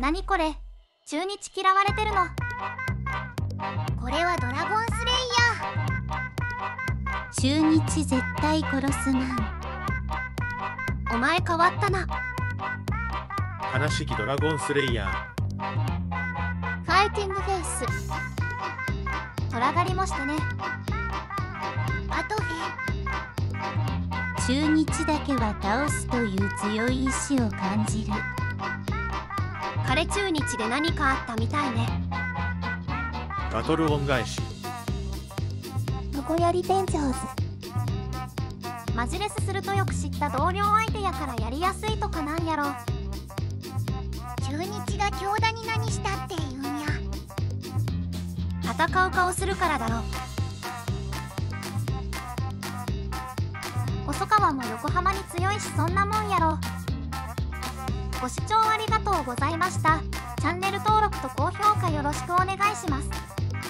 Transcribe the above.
何これ？中日嫌われてるの。これはドラゴンスレイ中日絶対殺すマンお前変わったな。悲しきドラゴンスレイヤファイティングフェイス。虎狩りもしてね。ヤーバトフェ中日だけは倒すという強い意志を感じる彼中日で何かあったみたいね。ーバトル恩返し。ここより店長ズ。マジレスするとよく知った同僚相手やからやりやすいとかなんやろ。中日が強打に何したって言うんや。戦う顔するからだろ。細川も横浜に強いしそんなもんやろご視聴ありがとうございました。チャンネル登録と高評価よろしくお願いします。